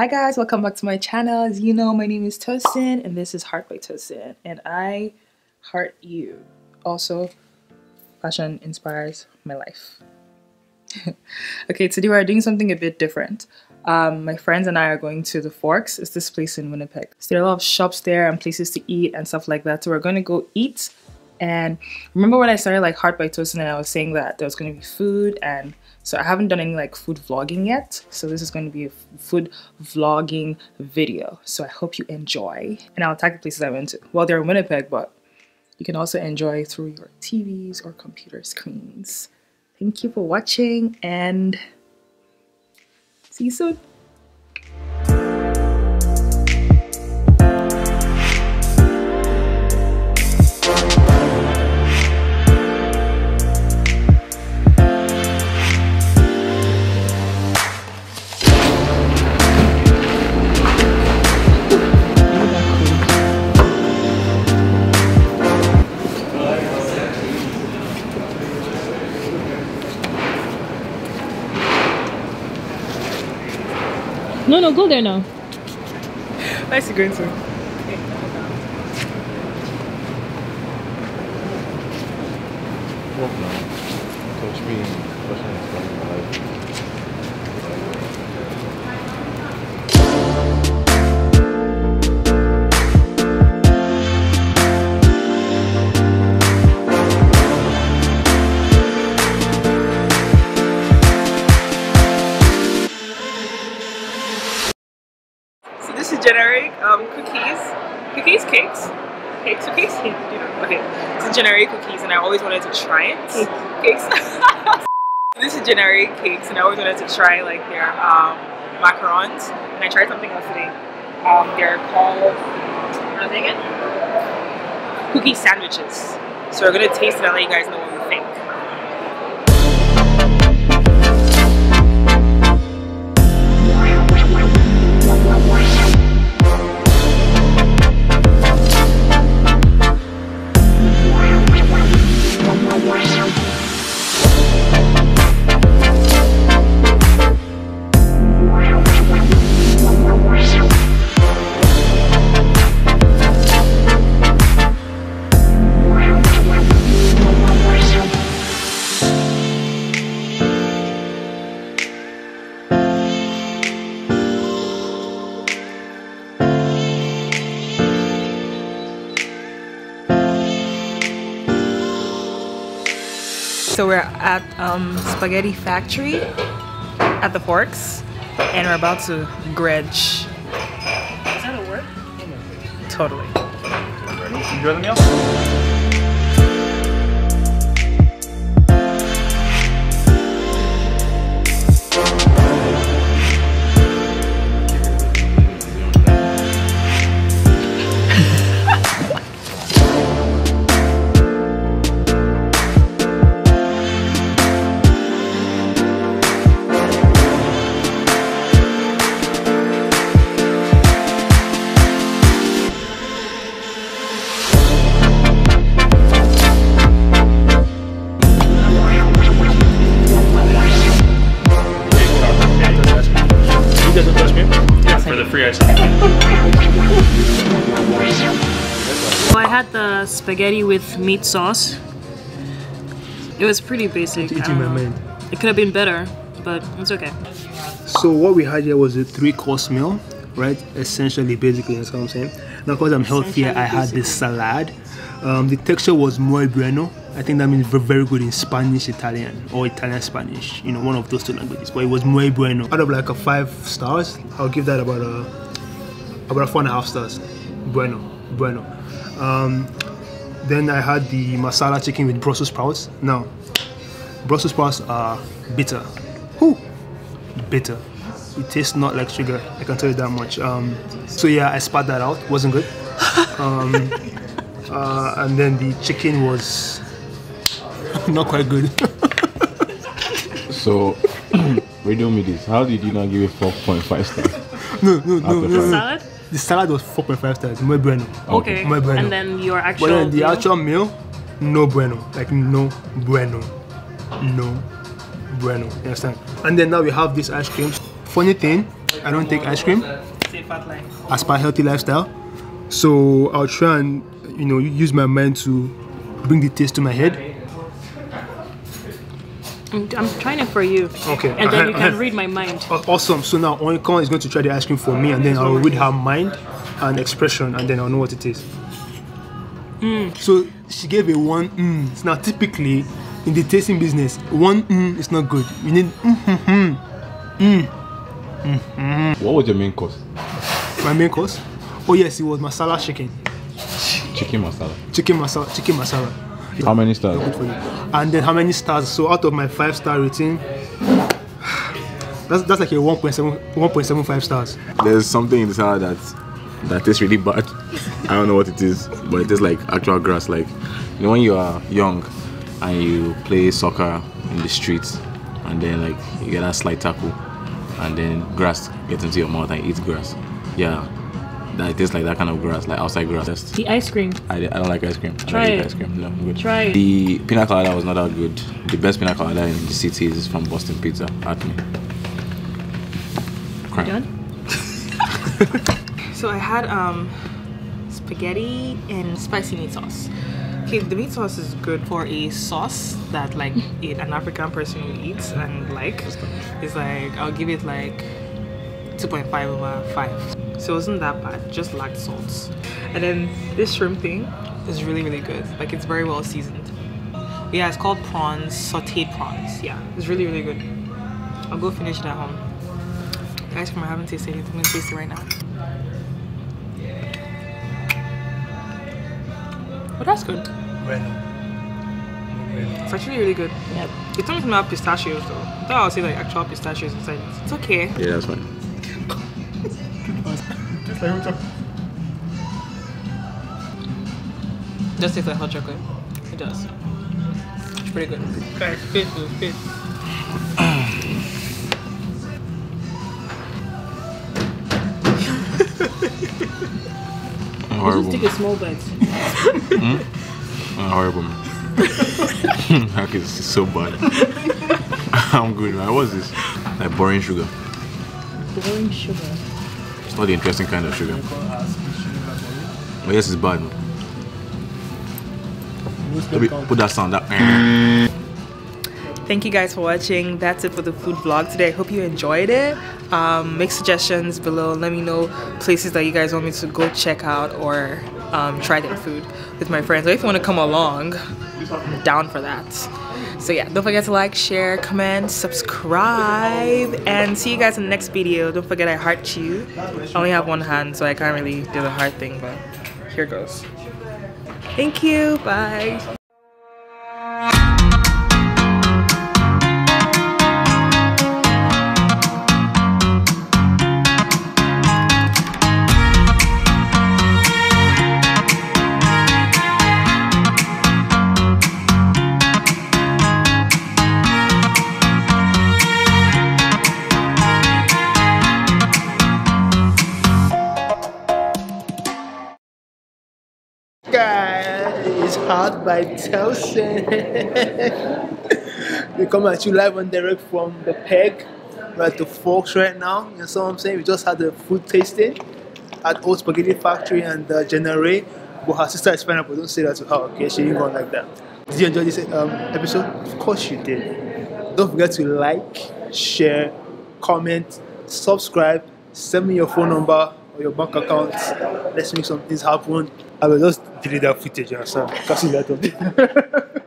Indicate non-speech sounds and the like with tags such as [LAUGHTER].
Hi guys, welcome back to my channel. As you know, my name is Tosin and this is Heart by Tosin and I heart you. Also, fashion inspires my life. [LAUGHS] okay, today we're doing something a bit different. Um, my friends and I are going to the Forks. It's this place in Winnipeg. So there are a lot of shops there and places to eat and stuff like that. So we're going to go eat. And remember when I started like Heart by Tosin and I was saying that there was going to be food and so I haven't done any like food vlogging yet. So this is going to be a food vlogging video. So I hope you enjoy. And I'll tag the places I went to. Well, they're in Winnipeg, but you can also enjoy through your TVs or computer screens. Thank you for watching and see you soon. No, no, go there now. Nice to go into. Walk now. Coach me. Fashion is um, cookies, cookies, cakes, cakes, cookies. Yeah, okay, it's is JennaRae cookies, and I always wanted to try it. Cakes. [LAUGHS] this is JennaRae Cakes, and I always wanted to try like their um, macarons. And I tried something else today. Um, they're called what are they again? Cookie sandwiches. So we're gonna taste it and let you guys know So we're at um, Spaghetti Factory at the Forks, and we're about to grudge. Is that a word? Totally. Enjoy the meal? Free ice cream. So I had the spaghetti with meat sauce. It was pretty basic. I my know. mind. It could have been better, but it's okay. So what we had here was a three-course meal, right? Essentially, basically, that's what I'm saying. Now, because I'm healthier, I had this salad. Um, the texture was muy bueno. I think that means ve- very good in Spanish, Italian, or Italian Spanish. You know, one of those two languages. But it was muy bueno. Out of like a five stars, I'll give that about a about a four and a half stars. Bueno, bueno. Um, then I had the masala chicken with Brussels sprouts. Now, Brussels sprouts are bitter. Whew bitter. It tastes not like sugar. I can tell you that much. Um, so yeah, I spat that out. wasn't good. Um, [LAUGHS] uh, and then the chicken was [LAUGHS] not quite good. [LAUGHS] So, [CLEARS THROAT] radio me this. How did you not give it 4.5 stars? [LAUGHS] no, no, no, Out of no, no. Salad? The salad was 4.5 stars. Muy bueno. Okay. Muy bueno. And then your actual. But then the meal? actual meal, no bueno. Like no bueno. No bueno. You understand? And then now we have this ice cream. Funny thing, I don't take ice cream Say fat as per healthy lifestyle. So I'll try and you know use my mind to bring the taste to my head. I'm, I'm trying it for you. Okay. And then you Uh-huh, can read my mind. Awesome. So now Onikon is going to try the ice cream for me, and then I'll read her mind and expression, and then I'll know what it is. So she gave a one. Mm. So now typically in the tasting business, one mm is not good. You need mm, What was your main course? my main course. Oh yes, it was masala chicken, Chicken masala. chicken masala, chicken masala. How many stars? Good for you. And then how many stars? So out of my five star rating, that's that's like a 1.7 1.75 stars. There's something in the salad that that tastes really bad. I don't know what it is, but it tastes like actual grass. Like you know when you are young and you play soccer in the streets, and then like you get a slight tackle, and then grass gets into your mouth and you eat grass. Yeah, that it tastes like that kind of grass, like outside grass. That's- The ice cream. I, I don't like ice cream. I Try don't eat it. ice cream. No, I'm good. Try it. The pina colada was not that good. The best pina colada in the city is from Boston Pizza. At me. Crap. Done? [LAUGHS] So I had um spaghetti and spicy meat sauce. Okay, the meat sauce is good for a sauce that like [LAUGHS] an African person would eat and like. It's like I'll give it like 2.5 over 5. So it wasn't that bad, just lacked salt. And then this shrimp thing is really really good. Like it's very well seasoned. Yeah, it's called prawns, sauteed prawns. Yeah, it's really really good. I'll go finish it at home. Guys, from I haven't tasted it. I'm gonna taste it right now. Oh, that's good. It's actually really good. Yep. It told me something about pistachios though. I thought I would say like actual pistachios inside. It's okay. Yeah, that's fine. It does taste like hot chocolate. It does. It's pretty good. Guys, fit, dude, fit. Just Horrible. take a small bite. Uh, horrible. man. [LAUGHS] like it's so bad. [LAUGHS] I'm good, man. What's this? Like boring sugar. Boring sugar. Not the interesting kind of sugar. But yes, it's bad. Put that sound. That. Thank you guys for watching. That's it for the food vlog today. I hope you enjoyed it. Um, make suggestions below. Let me know places that you guys want me to go check out or um, try their food with my friends. Or if you want to come along, I'm down for that. So yeah, don't forget to like, share, comment, subscribe, and see you guys in the next video. Don't forget I heart you. I only have one hand, so I can't really do the heart thing, but here goes. Thank you. Bye. Guys, Heart by Tosin. [LAUGHS] we come at you live and direct from the peg. We're at the Forks right now. You know what I'm saying? We just had the food tasting at Old Spaghetti Factory and uh, JennaRae. But her sister is pineapple. Don't say that to her, okay? She didn't go like that. Did you enjoy this um, episode? Of course you did. Don't forget to like, share, comment, subscribe, send me your phone number or your bank account. Let's make some things happen. I will just delete that footage, you understand? Let them.